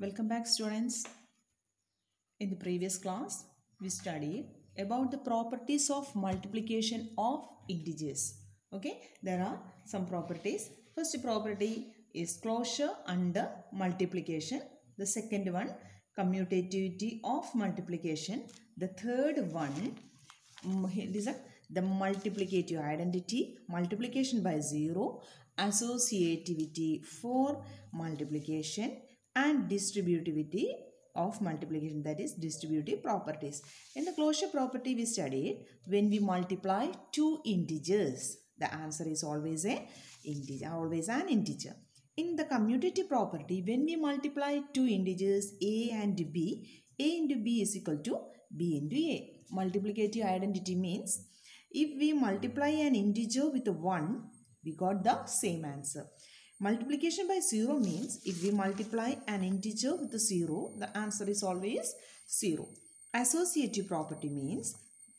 Welcome back students. In the previous class, we studied about the properties of multiplication of integers. Okay, there are some properties. First property is closure under multiplication. The second one, commutativity of multiplication. The third one, mm, listen, the multiplicative identity, multiplication by zero, associativity for multiplication, and distributivity of multiplication that is distributive properties. In the closure property we studied when we multiply two integers the answer is always a integer always an integer. In the commutative property when we multiply two integers a and b a into b is equal to b into a. Multiplicative identity means if we multiply an integer with a 1 we got the same answer. Multiplication by 0 means if we multiply an integer with a 0, the answer is always 0. Associative property means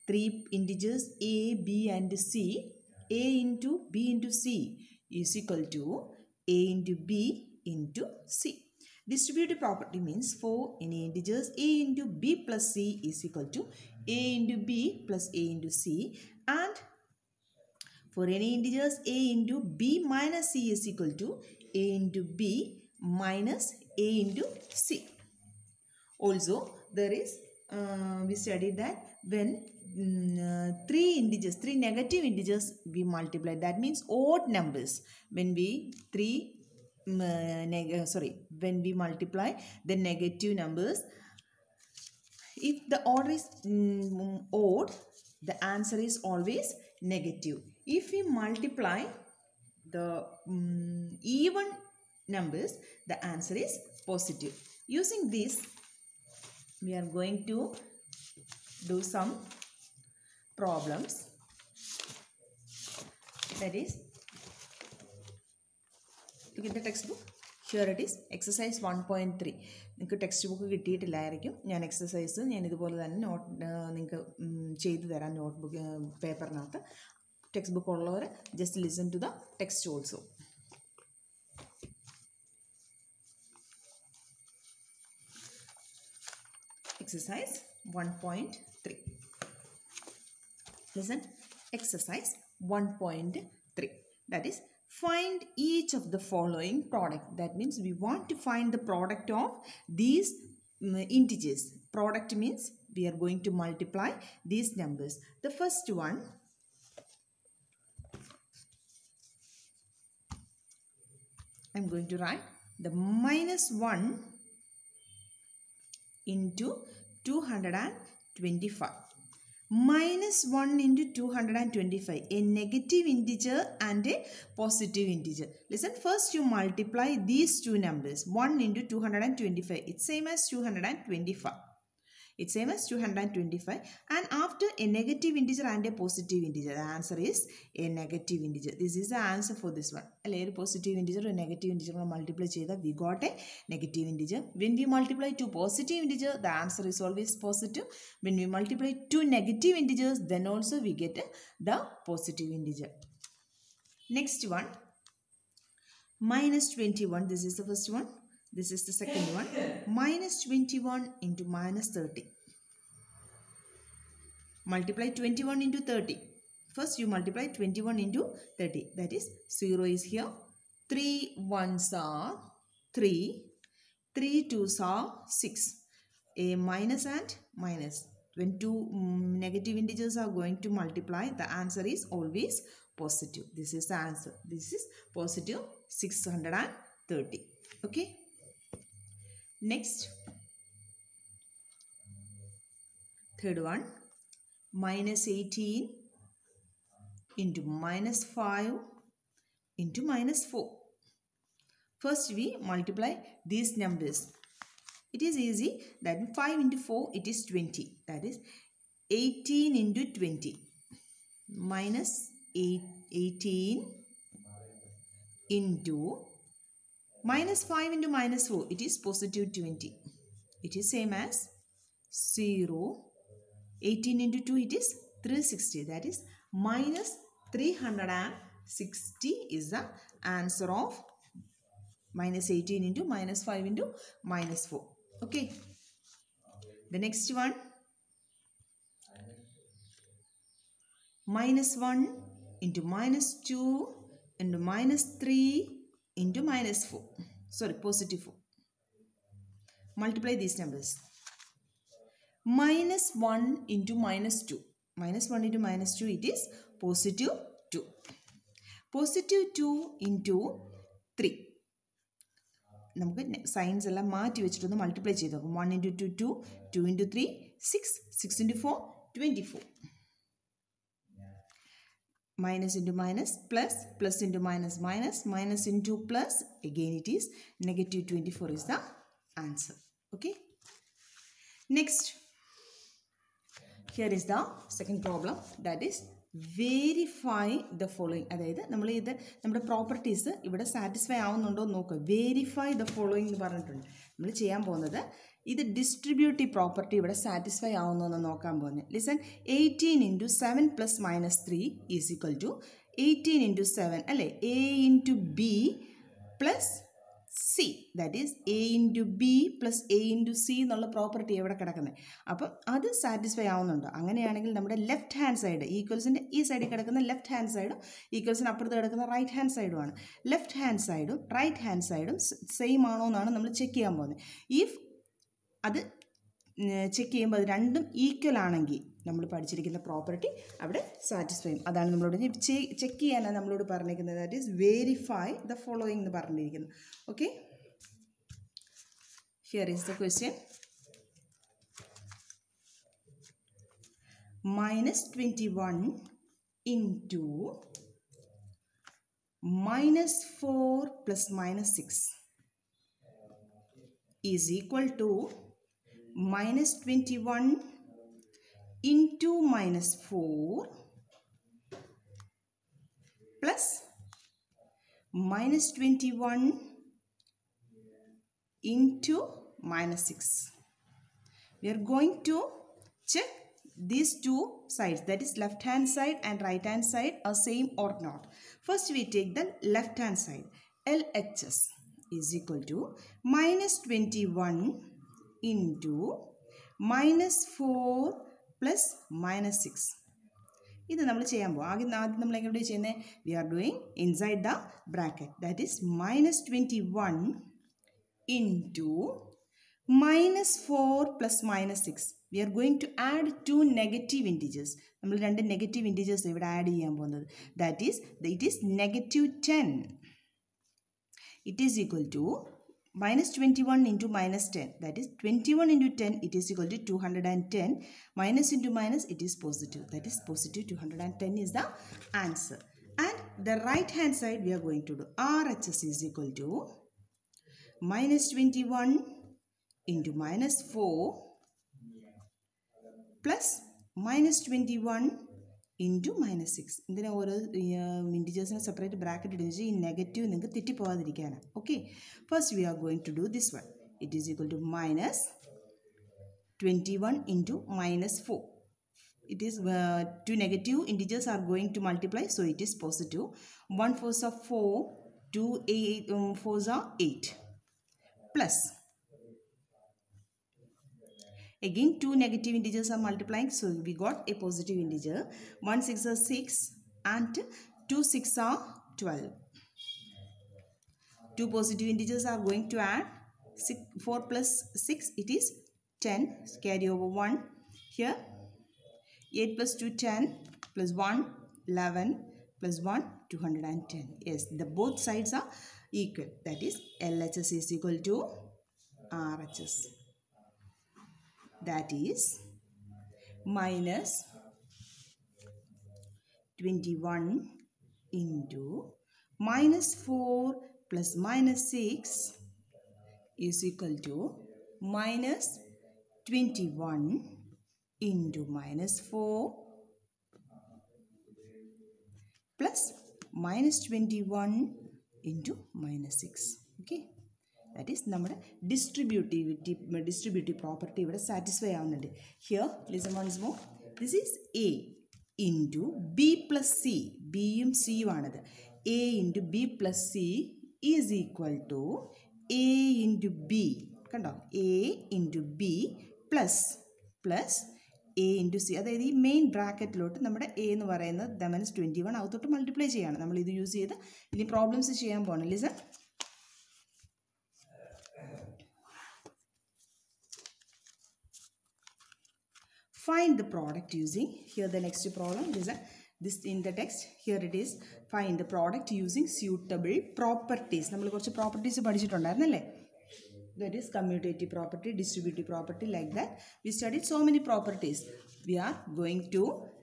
three integers a, b and c. a into b into c is equal to a into b into c. Distributive property means for any integers a into b plus c is equal to a into b plus a into c and for any integers a into b minus c is equal to a into b minus a into c. Also there is uh, we studied that when mm, uh, three integers, three negative integers we multiply. That means odd numbers. When we three mm, uh, uh, sorry when we multiply the negative numbers if the order is mm, odd the answer is always negative if we multiply the um, even numbers the answer is positive using this we are going to do some problems that is look at the textbook here it is exercise one point three നിങ്ങൾക്ക് text book കിട്ടിയിട്ടില്ലായിരിക്കും ഞാൻ exercise ഞാൻ ഇതുപോലെ തന്നെ note നിങ്ങൾക്ക് ചെയ്തു തരാം note book പേപ്പറിനകത്ത് text book ഉള്ളവർ just listen to the text also exercise 1.3 listen exercise 1.3 that is find each of the following product that means we want to find the product of these mm, integers product means we are going to multiply these numbers the first one i'm going to write the minus 1 into 225 minus 1 into 225 a negative integer and a positive integer. Listen first you multiply these two numbers 1 into 225 it's same as 225 it's same as 225 and after a negative integer and a positive integer the answer is a negative integer this is the answer for this one അല്ലെ ഒരു positive integer ഒരു negative integer multiply ചെയ്താൽ we got A negative integer when we multiply to positive integer the answer is always positive when we multiply to negative integers then also we get the positive integer next one minus 21 this is the first one this is the second one. Minus 21 into minus 30 multiply 21 into 30 first you multiply 21 into 30 that is 0 is here. 3 ones are 3 3 twos are 6 a minus and minus. When two mm, negative integers are going to multiply the answer is always positive. This is the answer. This is positive 630 okay next. Third one. Minus 18 into minus 5 into minus 4 first we multiply these numbers. It is easy. That 5 into 4 it is 20 that is 18 into 20 minus 8, 18 into minus 5 into minus 4 it is positive 20 it is same as 0 18 into 2 it is 360 that is minus 360 is the answer of minus 18 into minus 5 into minus 4 okay. The next one. Minus 1 into minus 2 into minus 3 into minus 4 sorry positive 4 multiply these numbers minus 1 into minus 2 minus 1 into minus 2 it is positive 2 positive 2 into 3 നമുക്ക് signs എല്ലാം മാറ്റി വെച്ചിട്ടൊന്ന് multiply ചെയ്ത് നോക്കാം one into two two two into three six six into four twenty four minus into minus plus plus into minus minus minus into plus again it is negative 24 is the answer okay next here is the second problem that is verify the following അതായത് നമ്മൾ ഇത് നമ്മുടെ properties ഇവിടെ satisfy ആവുന്നുണ്ടോ എന്ന് നോക്കുക verify the following എന്ന് പറഞ്ഞിട്ടുണ്ട് നമ്മൾ ചെയ്യാൻ പോകുന്നത് ഇത് ഡിസ്ട്രിബ്യൂട്ടീവ് പ്രോപ്പർട്ടി ഇവിടെ സാറ്റിസ്ഫൈ ആവുന്നതെന്ന് നോക്കാൻ പോകുന്നത് listen eighteen into seven plus minus three is equal to eighteen into seven അല്ലേ? A into B plus C that is A into B plus A into C എന്നുള്ള പ്രോപ്പർട്ടി എവിടെ കിടക്കുന്നത് അപ്പം അത് സാറ്റിസ്ഫൈ ആവുന്നുണ്ടോ. അങ്ങനെയാണെങ്കിൽ നമ്മുടെ ലെഫ്റ്റ് ഹാൻഡ് സൈഡ് ഈക്വൽസിന്റെ ഈ സൈഡിൽ കിടക്കുന്ന ലെഫ്റ്റ് ഹാൻഡ് സൈഡും ഈക്വൽസിന് അപ്പുറത്ത് കിടക്കുന്ന റൈറ്റ് ഹാൻഡ് സൈഡുമാണ് ലെഫ്റ്റ് ഹാൻഡ് സൈഡും റൈറ്റ് ഹാൻഡ് സൈഡും സെയിം ആണോ എന്നാണ് നമ്മൾ ചെക്ക് ചെയ്യാൻ പോകുന്നത് ഇഫ് അത് ചെക്ക് ചെയ്യുമ്പോൾ അത് രണ്ടും ഈക്വൽ ആണെങ്കിൽ നമ്മൾ പഠിച്ചിരിക്കുന്ന പ്രോപ്പർട്ടി അവിടെ സാറ്റിസ്ഫൈ ചെയ്യും. അതാണ് നമ്മളോട് ചെക്ക് ചെയ്യാനാണ് നമ്മളോട് പറഞ്ഞിരിക്കുന്നത്. That is verify the following എന്ന് പറഞ്ഞിരിക്കുന്നത് okay here is the question minus twenty one in two minus four plus minus six is equal to minus 21 into minus 4 plus minus 21 into minus 6. We are going to check these two sides that is left hand side and right hand side are same or not. First we take the left hand side LHS is equal to minus 21 into minus 4 plus minus 6. ഇത് നമ്മൾ ചെയ്യാൻ പോകും ആദ്യം ആദ്യം നമ്മൾ എങ്ങനെ ചെയ്യുന്നത് we are doing inside the bracket that is minus twenty one into minus four plus minus six we are going to add two negative integers നമ്മൾ രണ്ട് നെഗറ്റീവ് ഇന്റീജേഴ്സ് ഇവിടെ ആഡ് ചെയ്യാൻ പോകുന്നത്. That is it is negative ten it is equal to minus 21 into minus 10 that is 21 into 10 it is equal to 210 minus into minus it is positive. That is positive 210 is the answer. And the right hand side we are going to do. RHS is equal to minus 21 into minus 4 plus minus 21 into minus six ഇതിനെ ഓരോ ഇൻറ്റിജേഴ്സിനെ separate bracket ഇടുന്ന വെച്ചാൽ ഈ negative നിങ്ങൾക്ക് തെറ്റിപ്പോകാതിരിക്കാനാണ് okay first we are going to do this one it is equal to minus twenty one into minus four it is uh, two negative integers are going to multiply so it is positive 1 fours are 4 2 eight, um, fours are 8 plus again two negative integers are multiplying so we got a positive integer. 1 6 are 6 and 2 6 are 12 two positive integers are going to add six, 4 plus 6 it is 10 carry over 1 here. 8 plus 2 10 plus 1 11 plus 1 210 yes the both sides are equal. That is LHS is equal to RHS that is minus 21 into minus 4 plus minus 6 is equal to minus 21 into minus 4 plus minus 21 into minus 6 okay that is നമ്മുടെ distributivity distributive property ഇവിടെ satisfy ആവുന്നുണ്ട്. Here listen once more this is A into B plus C ബിയും സിയും ആണത്. A into B plus C is equal to A into B കണ്ടോ? A into B plus plus A into C അതായത് ഈ main ബ്രാക്കറ്റിലോട്ട് നമ്മുടെ A എന്ന് പറയുന്നത് ദ മൈനസ് ട്വന്റി വൺ അകത്തോട്ട് മൾട്ടിപ്ലൈ ചെയ്യാണ്. നമ്മൾ ഇത് യൂസ് ചെയ്ത് ഇനി പ്രോബ്ലംസ് ചെയ്യാൻ പോകണം listen find the product using here the next problem is a, this in the text here it is find the product using suitable properties നമ്മൾ കുറച്ച് പ്രോപ്പർട്ടീസ് പഠിച്ചിട്ടുണ്ടായിരുന്നല്ലേ that is commutative property distributive property like that we studied so many properties we are going to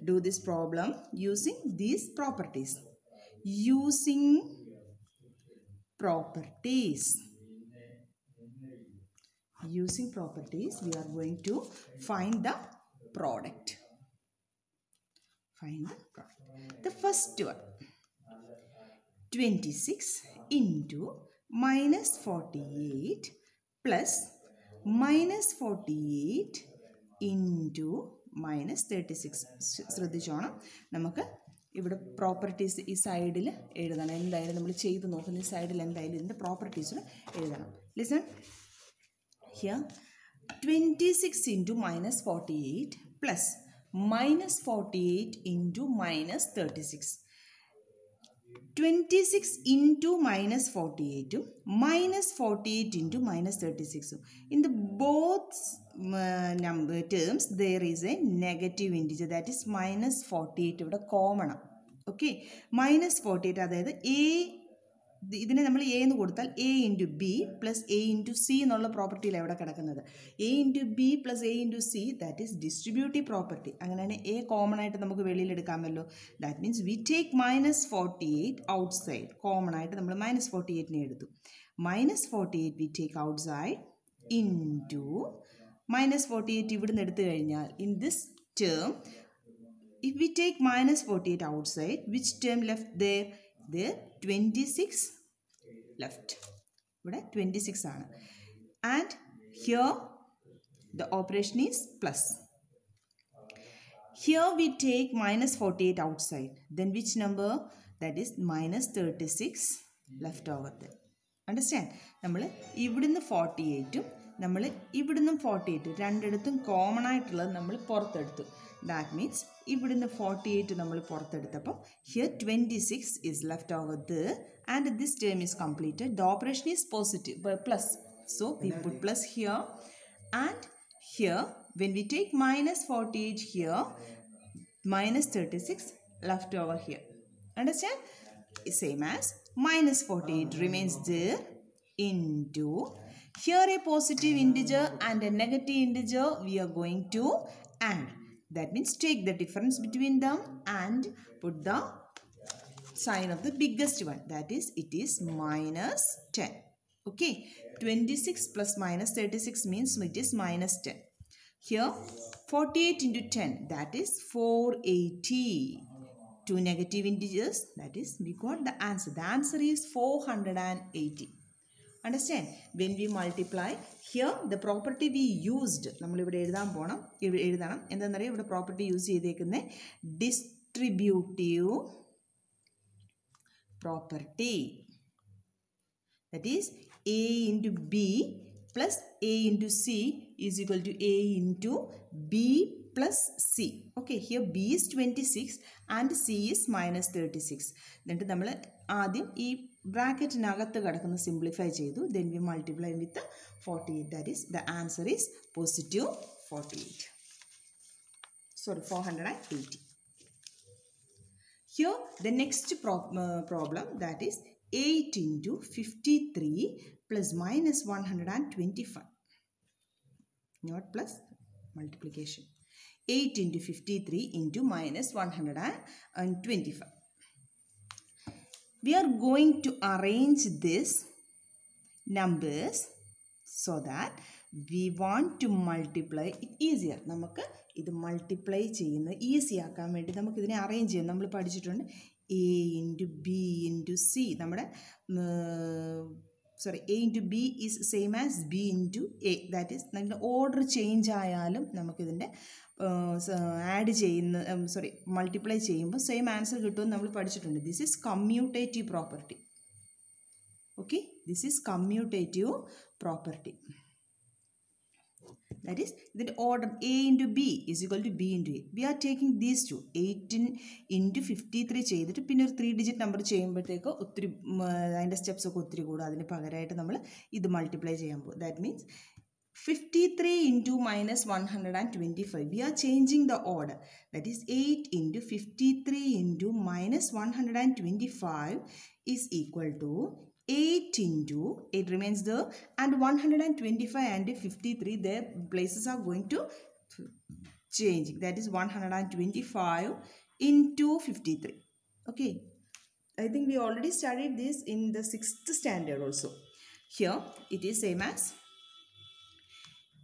do this problem using these properties using properties using properties we are going to find the product. Find the product the first one. 26 into minus 48 plus minus 48 into minus thirty six ശ്രദ്ധിച്ചോണം. നമുക്ക് ഇവിടെ properties ഈ സൈഡിൽ എഴുതണം. എന്തായാലും നമ്മൾ ചെയ്ത് നോക്കുന്ന ഈ സൈഡിൽ എന്തായാലും ഇതിന്റെ പ്രോപ്പർട്ടീസിൽ എഴുതണം. Listen plus minus forty eight into minus thirty six twenty six into minus forty എയ്റ്റും minus forty eight into minus thirty സിക്സും in the both number terms there is a negative integer that is minus forty eight ഇവിടെ കോമണം okay minus forty eight അതായത് A ഇതിനെ നമ്മൾ A എന്ന് കൊടുത്താൽ A into B plus A into C എന്നുള്ള പ്രോപ്പർട്ടിയിലാണ് ഇവിടെ കിടക്കുന്നത്. A into B plus A into C that is distributive property അങ്ങനെയാണ് എ കോമൺ ആയിട്ട് നമുക്ക് വെളിയിൽ എടുക്കാമല്ലോ. That means we take minus forty eight outside common ആയിട്ട് നമ്മൾ മൈനസ് ഫോർട്ടി എയ്റ്റിനെ എടുത്തു. Minus forty eight we take outside into minus forty eight ഇവിടുന്ന് എടുത്തു കഴിഞ്ഞാൽ in this term if we take minus 48 outside which term left there? Twenty 26 left. ഇവിടെ twenty six ആണ്. And here the operation is plus here we take minus forty eight out side then which number that is minus thirty six left over the understand നമ്മൾ ഇവിടുന്ന് forty എയ്റ്റും നമ്മൾ ഇവിടുന്നും forty eight രണ്ടിടത്തും common ആയിട്ടുള്ളത് നമ്മൾ പുറത്തെടുത്തു. ദാറ്റ് മീൻസ് ഇവിടുന്ന് ഫോർട്ടി എയ്റ്റ് നമ്മൾ പുറത്തെടുത്തപ്പോൾ here twenty six is left over the and this term is completed the operation is positive plus so we put plus here and here when we take minus forty eight here minus 36 left over here. Understand? Same as minus 48 remains there into here a positive integer and a negative integer we are going to add. That means take the difference between them and put the sign of the biggest one. That is, it is minus 10. Okay, 26 plus minus 36 means it is minus 10. Here 48 into 10 that is 480. Two negative integers that is we got the answer. The answer is 480. Understand when we multiply here the property we used നമ്മളിവിടെ എഴുതാൻ പോകണം എഴുതണം. എന്താണെന്നറിയാം ഇവിടെ property use ചെയ്തേക്കുന്നത് distributive property that is A into B plus A into C is equal to A into B plus C okay here B is twenty six and C is minus thirty six എന്നിട്ട് നമ്മൾ ആദ്യം ഈ ബ്രാക്കറ്റിനകത്ത് കിടക്കുന്ന simplify ചെയ്തു. Then we multiply with forty eight that is the answer is positive forty eight sorry four hundred and eighty here the next problem that is eight into fifty three plus minus one hundred and twenty five not plus multiplication eight into fifty three into minus one hundred and twenty five We are going to arrange this numbers so that we want to multiply it easier. നമുക്ക് ഇത് multiply ചെയ്യുന്നത് easy ആക്കാൻ വേണ്ടി നമുക്ക് ഇതിനെ arrange ചെയ്യാം. നമ്മൾ പഠിച്ചിട്ടുണ്ട് A into B into C നമ്മുടെ sorry A into B is same as B into A that is നമ്മുടെ ഓർഡർ ചേഞ്ച് ആയാലും നമുക്കിതിന്റെ ആഡ് ചെയ്യുന്ന സോറി മൾട്ടിപ്ലൈ ചെയ്യുമ്പോൾ സെയിം ആൻസർ കിട്ടുമെന്ന് നമ്മൾ പഠിച്ചിട്ടുണ്ട്. This is commutative property Okay, this commutative property that That is, order order A into B is equal to B into A. We are taking these two, 18 into 53 ചെയ്തിട്ട് പിന്നെ ഒരു three digit number ചെയ്യുമ്പോഴത്തേക്ക് ഒത്തിരി അതിന്റെ steps ഒക്കെ ഒത്തിരി കൂടും. അതിന് പകരമായിട്ട് നമ്മൾ ഇത് മൾട്ടിപ്ലൈ ചെയ്യാൻ പോകും. That means 53 into minus 125. We are changing the order. That is 8 into 53 into minus 125 is equal to 8 into, it remains there, and 125 and 53, their places are going to change. That is 125 into 53. Okay. I think we already studied this in the sixth standard also. Here it is same as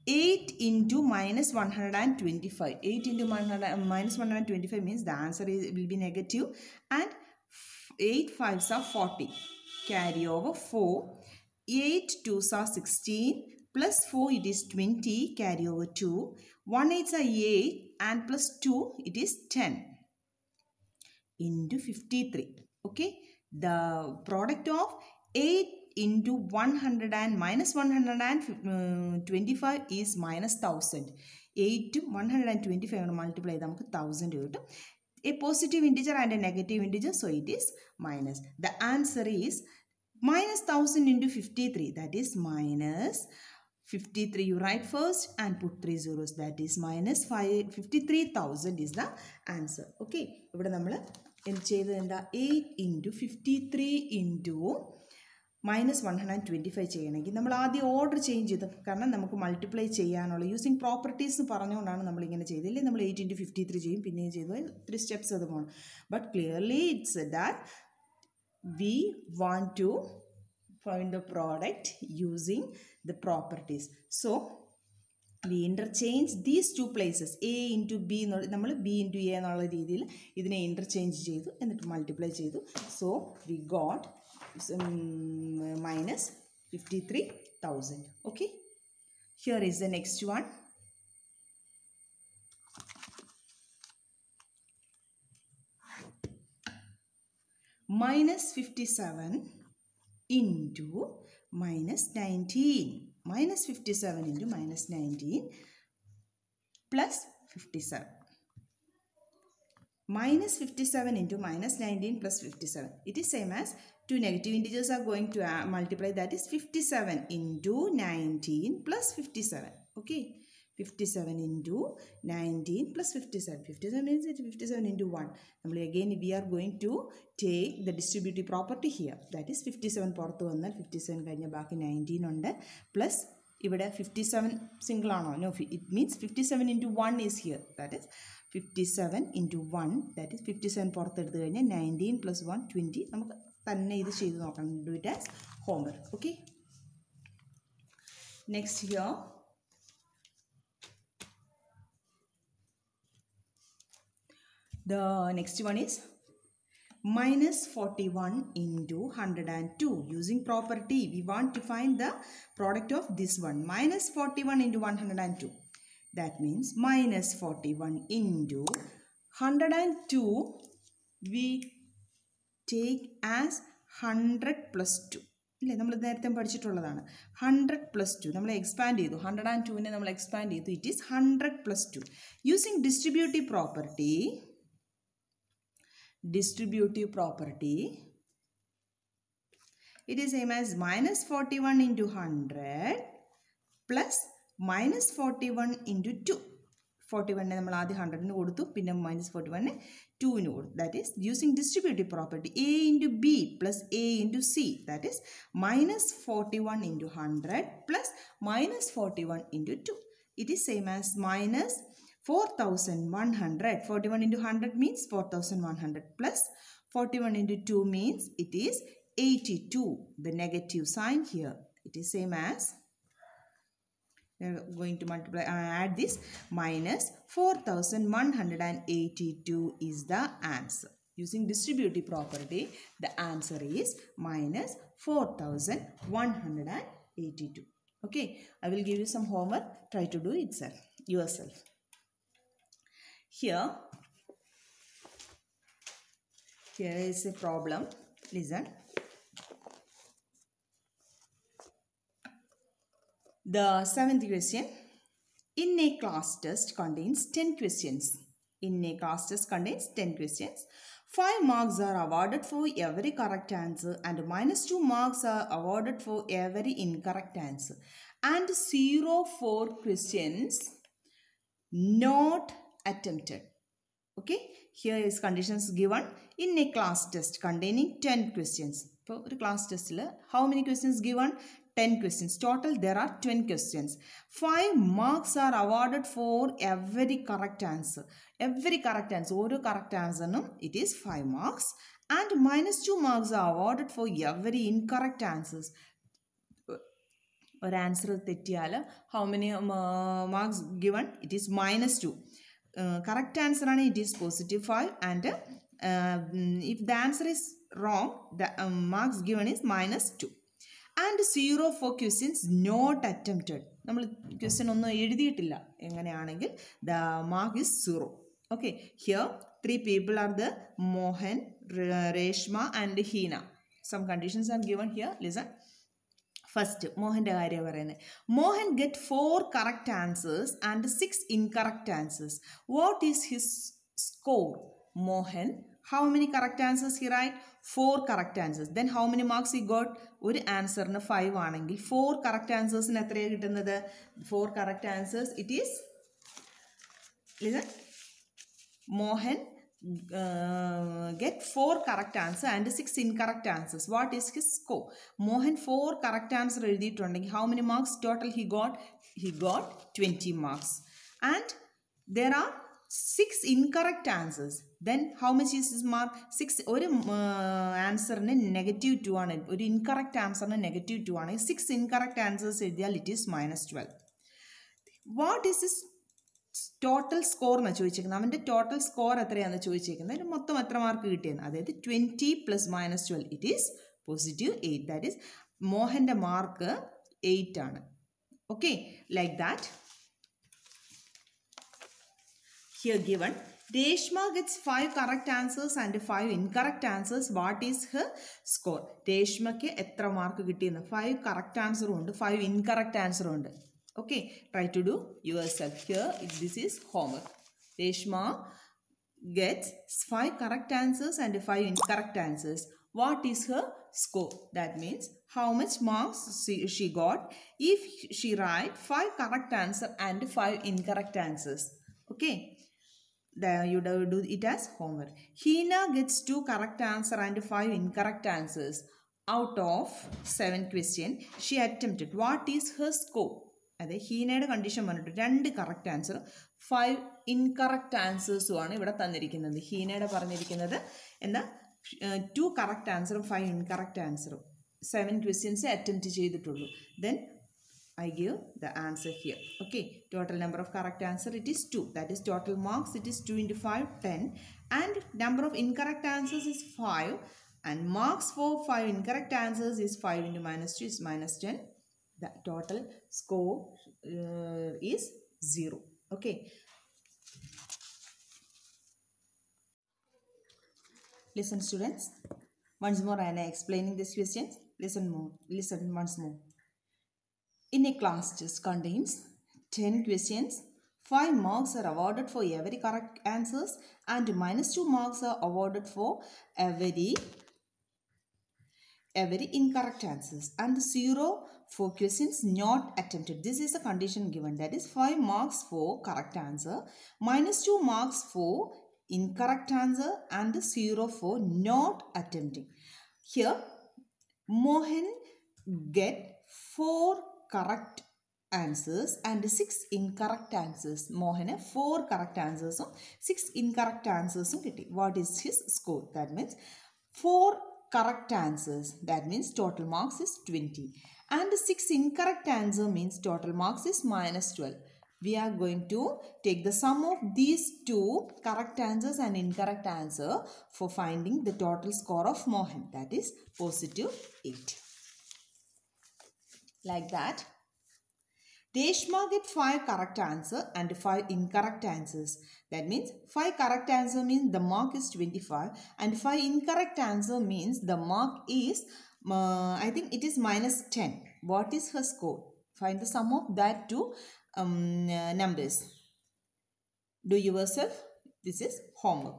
8 into minus 125. 8 into uh, minus 125 means the answer is, will be negative and f- 8 fives are 40. Carry over 4. 8 twos are 16 plus 4 it is 20. Carry over 2. 1 eights are 8 and plus 2 it is 10 into 53 okay the product of 8 into 100 and minus 125 is minus 1000 8 twenty 125 ആണ് multiply ചെയ്ത് നമുക്ക് thousand കിട്ടും. A positive integer and a negative integer so it is minus the answer is minus minus 1000 is 53 that is minus 53 you write first and put three zeros that is minus 5 53000 is the answer. Okay ഇവിടെ നമ്മൾ എന്ത് ചെയ്തത് എന്താ? Eight into fifty three into minus one hundred twenty five ചെയ്യണമെങ്കിൽ നമ്മൾ ആദ്യം order change ചെയ്തു. കാരണം നമുക്ക് മൾട്ടിപ്ലൈ ചെയ്യാനുള്ള യൂസിങ് പ്രോപ്പർട്ടീസ് എന്ന് പറഞ്ഞുകൊണ്ടാണ് നമ്മൾ ഇങ്ങനെ ചെയ്തത്. ഇല്ലേ? നമ്മൾ എയ്റ്റ് ഇന്റു ഫിഫ്റ്റി ത്രീ ചെയ്യും പിന്നെയും ചെയ്തു. ത്രീ സ്റ്റെപ്സ് അത് പോകണം but clearly it's that we want to find the product using the properties so we interchange these two places A into B എന്നുള്ള നമ്മൾ ബി ഇന്റു എ എന്നുള്ള രീതിയിൽ ഇതിനെ ഇന്റർചേഞ്ച് ചെയ്തു എന്നിട്ട് മൾട്ടിപ്ലൈ ചെയ്തു. So we got um, minus 53,000. Okay. Here is the next one. Minus 57 into minus 19. Minus 57 into minus 19 plus 57. Minus 57 into minus 19 plus 57 it is same as two negative integers are going to uh, multiply that is 57 into 19 plus 57 okay 57 into 19 plus 57 57 means it 57 into 1 നമ്മൾ again we are going to take the distributive property here that is 57 പുറത്ത് വന്നാൽ 57 കഴിഞ്ഞ ബാക്കി 19 ഉണ്ട് plus ഇവിടെ 57 single ആണോ? No it means 57 into one is here that is 57 into one that is 57 പുറത്തെടുത്ത് കഴിഞ്ഞാൽ 19 പ്ലസ് വൺ ട്വന്റി നമുക്ക് തന്നെ ഇത് ചെയ്ത് നോക്കണം do it as homework okay next here The next one is minus 41 into 102. Using property, we want to find the product of this one. Minus 41 into 102. That means minus 41 into 102 we take as 100 plus 2. ഇല്ലേ നമ്മൾ നേരത്തെ പഠിച്ചിട്ടുള്ളതാണ് hundred plus two നമ്മൾ expand ചെയ്തു hundred and ടുവിനെ നമ്മൾ expand ചെയ്തു it is hundred plus two using distributive property distributive property it is same as minus 41 into 100 plus minus 41 into 2 41 നമ്മൾ ആദ്യം ഹൺഡ്രഡിന് കൊടുത്തു പിന്നെ മൈനസ് ഫോർട്ടി വണ്ണിന് ടുവിന് കൊടുത്തു that is using distributive property A into B plus A into C that is minus forty one into hundred plus minus forty one into to it is same as minus 4100 41 into 100 means 4100 plus 41 into 2 means it is 82 the negative sign here. It is same as we are going to multiply uh, add this minus 4182 is the answer. Using distributive property the answer is minus 4182 okay i will give you some homework. Try to do it itself yourself here here is a problem listen The seventh question. In a class test contains 10 questions. In a class test contains 10 questions. 5 marks are awarded for every correct answer and minus 2 marks are awarded for every incorrect answer. And 0 for questions not attempted. Okay. Here is conditions given in a class test containing 10 questions. ഇപ്പോൾ ഒരു class ടെസ്റ്റിൽ how many questions given ten questions total there are ten questions five marks are awarded for every correct answer every correct answer ഓരോ correct ആൻസറിനും it is five marks and minus two marks are awarded for every incorrect answers ഒരു answer തെറ്റിയാൽ how many marks given it is minus two correct answer ആണ് it is positive five and if the answer is wrong the marks given is minus two and zero for questions not attempted നമ്മൾ question ഒന്നും എഴുതിയിട്ടില്ല. എങ്ങനെയാണെങ്കിൽ the mark is zero okay here three people are the Mohan Reshma and Heena some conditions are given here listen first മോഹന്റെ കാര്യം പറയുന്നത്. Mohan get four correct answers and six incorrect answers what is his score Mohan how many correct answers he write four correct answers then how many marks he got ഒരു ആൻസറിന് five ആണെങ്കിൽ four correct ആൻസേഴ്സിന് എത്രയാണ് കിട്ടുന്നത്? Four correct answers it is listen Mohan get 4 correct answer and 6 incorrect answers. What is his score? Mohan 4 correct answer എഴുതിയിട്ടുണ്ടെങ്കിൽ how many marks total he got? He got 20 marks. And there are 6 incorrect answers. Then how much is his mark? 6 ഒരു ആൻസറിന് negative two ആണ് ഒരു incorrect ആൻസറിന് negative two ആണ് six incorrect answers എഴുതിയാൽ it is minus twelve what is is total score എന്നാണ് ചോദിച്ചേക്കുന്നത് അവന്റെ ടോട്ടൽ സ്കോർ എത്രയാണെന്ന് ചോദിച്ചേക്കുന്നത് അതിന് മൊത്തം എത്ര മാർക്ക് കിട്ടിയെന്ന്. അതായത് twenty plus minus twelve it is positive eight that is മോഹന്റെ mark eight ആണ്. Okay like that here given Reshma gets five correct answers and five incorrect answers what is her score രേഷ്മയ്ക്ക് എത്ര mark കിട്ടിയെന്ന്? Five correct ആൻസറും ഉണ്ട്. Five incorrect ആൻസറും ഉണ്ട്. Okay try to do yourself here this is homework. Reshma gets five correct answers and five incorrect answers. What is her score? That means how much marks she, got if she write five correct answer and five incorrect answers. Okay there you do it as homework. Hina gets two correct answer and five incorrect answers. Out of seven question she attempted. What is her score അതെ ഹീനയുടെ condition പറഞ്ഞിട്ട് രണ്ട് correct answer five incorrect ആൻസേഴ്സും ആണ് ഇവിടെ തന്നിരിക്കുന്നത് ഹീനയുടെ പറഞ്ഞിരിക്കുന്നത് എന്താ ടു കറക്റ്റ് ആൻസറും ഫൈവ് ഇൻകറക്റ്റ് ആൻസറും സെവൻ ക്വസ്റ്റ്യൻസ് അറ്റംപ്റ്റ് ചെയ്തിട്ടുള്ളൂ then I give the answer here. Okay, total number of correct answer it is 2. That is total marks it is 2 into 5, 10. And number of incorrect answers is 5. And marks for 5 incorrect answers is 5 into minus 2 is minus 10. The total score uh, is 0. Okay. Listen students. Once more I am explaining this question. Listen more. Listen once more. In a class test contains 10 questions. 5 marks are awarded for every correct answers and minus 2 marks are awarded for every every incorrect answers and 0 for questions not attempted. This is the condition given that is 5 marks for correct answer, minus 2 marks for incorrect answer and 0 for not attempting. Here Mohan get 4 correct answers and 6 incorrect answers. Mohana 4 correct answers 6 incorrect answers What is his score? That means 4 correct answers. That means total marks is 20. And 6 incorrect answer means total marks is minus 12. We are going to take the sum of these two correct answers and incorrect answer for finding the total score of Mohan. That is positive 8. Like that. Reshma get 5 correct answer and 5 incorrect answers. That means 5 correct answer means the mark is 25 and 5 incorrect answer means the mark is, uh, I think it is minus 10. What is her score? find the sum of that two um, uh, numbers do you yourself this is homework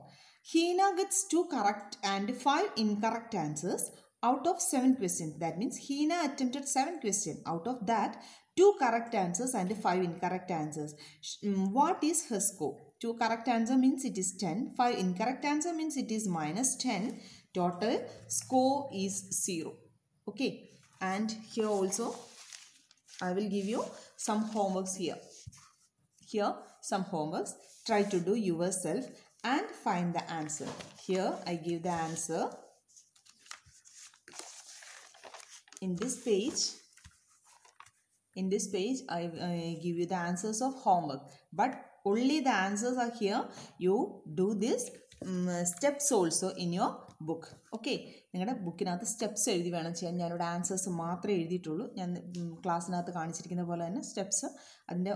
Hina gets two correct and five incorrect answers out of seven questions. That means Hina attempted seven questions. Out of that, two correct answers and five incorrect answers. Mm, What is her score? Two correct answer means it is 10. Five incorrect answer means it is minus 10. Total score is 0. Okay. And here also, I will give you some homeworks here. Here some homeworks. Try to do yourself and find the answer. Here i give the answer. In this page in this page I, I give you the answers of homework. But only the answers are here. You do this um, steps also in your book. Okay നിങ്ങളുടെ ബുക്കിനകത്ത് steps എഴുതി വേണം ചെയ്യാൻ. ഞാനിവിടെ answers മാത്രമേ എഴുതിയിട്ടുള്ളൂ. ഞാൻ ക്ലാസ്സിനകത്ത് കാണിച്ചിരിക്കുന്ന പോലെ തന്നെ സ്റ്റെപ്സ് അതിന്റെ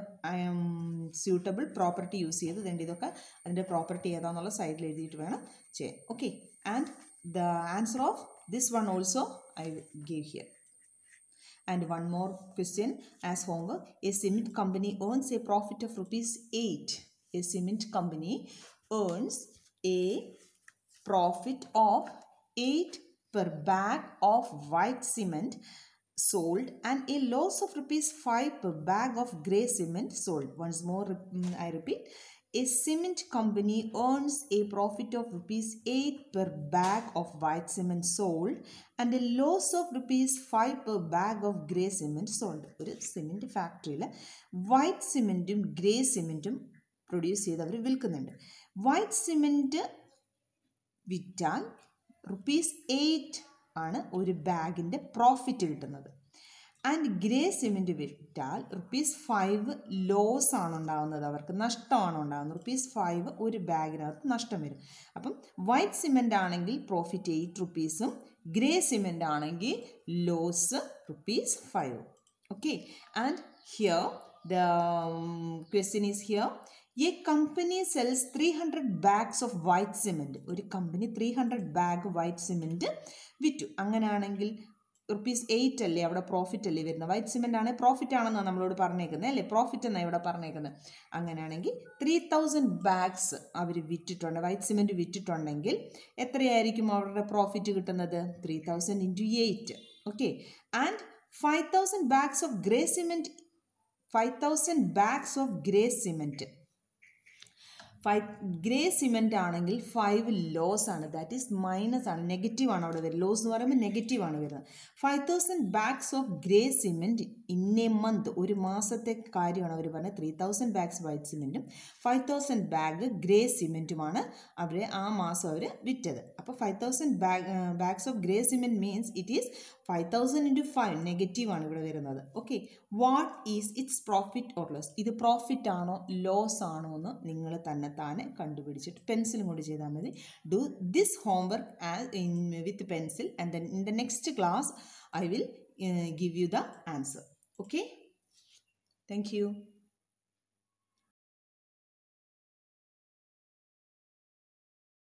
സ്യൂട്ടബിൾ പ്രോപ്പർട്ടി യൂസ് ചെയ്ത് ഇതുണ്ട് ഇതൊക്കെ അതിന്റെ പ്രോപ്പർട്ടി ഏതാണെന്നുള്ള സൈഡിൽ എഴുതിയിട്ട് വേണം ചെയ്യാൻ. Okay and the answer of this one also I give here And one more question as homework. A cement company earns a profit of rupees 8. A cement company earns a profit of 8 per bag of white cement sold and a loss of rupees 5 per bag of grey cement sold. Once more, mm, I repeat. A cement company earns a profit of rupees 8 per bag of white cement sold and a loss of rupees 5 per bag of grey cement sold. ഒരു cement ഫാക്ടറിയിൽ white സിമെൻറ്റും grey സിമെൻറ്റും produce ചെയ്ത് അവർ വിൽക്കുന്നുണ്ട് white cement വിറ്റാൽ rupees eight ആണ് ഒരു ബാഗിന്റെ പ്രോഫിറ്റ് കിട്ടുന്നത്. ആൻഡ് ഗ്രേ സിമെന്റ് വിറ്റാൽ റുപ്പീസ് ഫൈവ് ലോസ് ആണ് ഉണ്ടാകുന്നത് അവർക്ക് നഷ്ടമാണ് ഉണ്ടാകുന്നത് റുപ്പീസ് ഫൈവ് ഒരു ബാഗിനകത്ത് നഷ്ടം വരും. അപ്പം വൈറ്റ് സിമെന്റ് ആണെങ്കിൽ പ്രോഫിറ്റ് എയ്റ്റ് റുപ്പീസും ഗ്രേ സിമെന്റ് ആണെങ്കിൽ loss rupees five okay and here the question is here a company sells three hundred bags of white cement ഒരു company three hundred bag white cement വിറ്റു. അങ്ങനെയാണെങ്കിൽ rupees eight അല്ലേ അവിടെ profit അല്ലേ വരുന്നത്? White cement ആണ് profit ആണെന്നാണ് നമ്മളോട് പറഞ്ഞേക്കുന്നത് അല്ലേ? പ്രോഫിറ്റ് എന്നാണ് ഇവിടെ പറഞ്ഞേക്കുന്നത് അങ്ങനെയാണെങ്കിൽ ത്രീ തൗസൻഡ് ബാഗ്സ് അവർ വിറ്റിട്ടുണ്ട് വൈറ്റ് സിമെന്റ് വിറ്റിട്ടുണ്ടെങ്കിൽ എത്രയായിരിക്കും അവരുടെ പ്രോഫിറ്റ് കിട്ടുന്നത്? Three thousand into eight okay and five thousand bags of grey cement five thousand bags of grey cement five grey cement ആണെങ്കിൽ ഫൈവ് ലോസ് ആണ്. ദാറ്റ് ഈസ് മൈനസ് ആണ്. Negative ആണ് അവിടെ വരുന്നത്. ലോസ് എന്ന് പറയുമ്പോൾ നെഗറ്റീവ് ആണ് വരുന്നത്. Five thousand bags of grey cement in a month ഒരു മാസത്തെ കാര്യമാണ് അവർ പറഞ്ഞത്. ത്രീ തൗസൻഡ് ബാഗ്സ് വൈറ്റ് സിമെന്റും ഫൈവ് തൗസൻഡ് ബാഗ് ഗ്രേ സിമെന്റുമാണ് അവർ ആ മാസം അവർ വിറ്റത്. അപ്പോൾ five thousand bag bags of grey cement means it is five thousand into five negative ആണ് ഇവിടെ വരുന്നത്. Okay what is its profit or loss ഇത് പ്രോഫിറ്റ് ആണോ ലോസ് ആണോ എന്ന് നിങ്ങൾ തന്നെ താനെ കണ്ടുപിടിച്ചിട്ട് പെൻസിലും കൊണ്ട് ചെയ്താൽ മതി. Do this homework as in with pencil and then in the next class I will give you the answer okay thank you